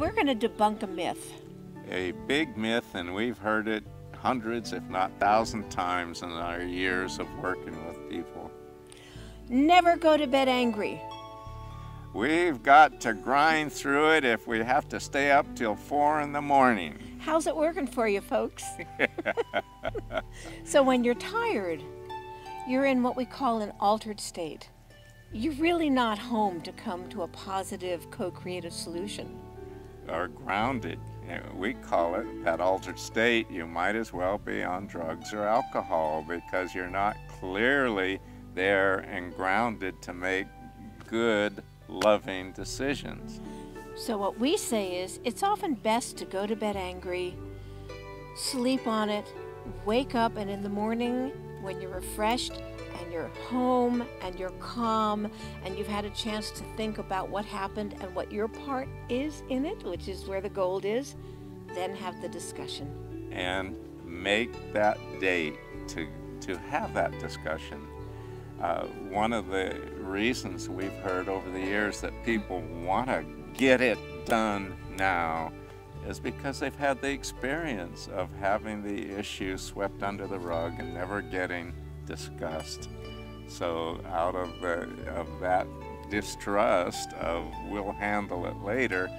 we're going to debunk a myth. A big myth, and we've heard it hundreds, if not thousand times in our years of working with people. Never go to bed angry. We've got to grind through it if we have to stay up till four in the morning. How's it working for you, folks? so, when you're tired, you're in what we call an altered state. You're really not home to come to a positive, co creative solution. Or grounded. We call it that altered state. You might as well be on drugs or alcohol because you're not clearly there and grounded to make good loving decisions. So, what we say is it's often best to go to bed angry, sleep on it, wake up, and in the morning, when you're refreshed and you're home and you're calm and you've had a chance to think about what happened and what your part is in it, which is where the gold is, then have the discussion. And make that date to, to have that discussion. Uh, one of the reasons we've heard over the years that people want to get it done now is because they've had the experience of having the issue swept under the rug and never getting discussed. So out of, the, of that distrust of we'll handle it later,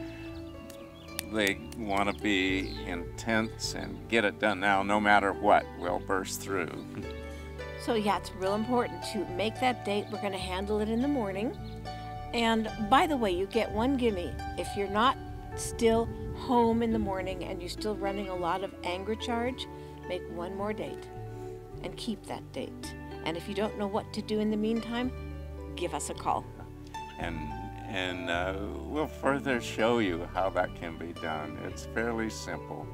they want to be intense and get it done now no matter what. We'll burst through. So yeah, it's real important to make that date. We're going to handle it in the morning. And by the way, you get one gimme. If you're not still home in the morning and you're still running a lot of anger charge, make one more date and keep that date. And if you don't know what to do in the meantime, give us a call. And and uh, we'll further show you how that can be done. It's fairly simple.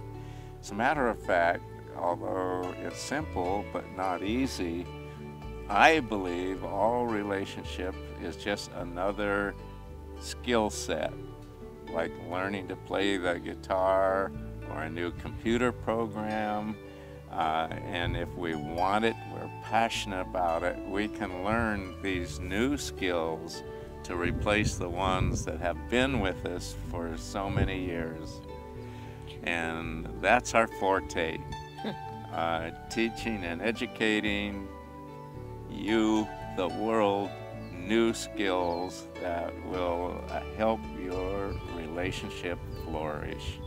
As a matter of fact, although it's simple but not easy, I believe all relationship is just another skill set, like learning to play the guitar or a new computer program. Uh, and if we want it, we're passionate about it, we can learn these new skills to replace the ones that have been with us for so many years. And that's our forte uh, teaching and educating you, the world, new skills that will uh, help your relationship flourish.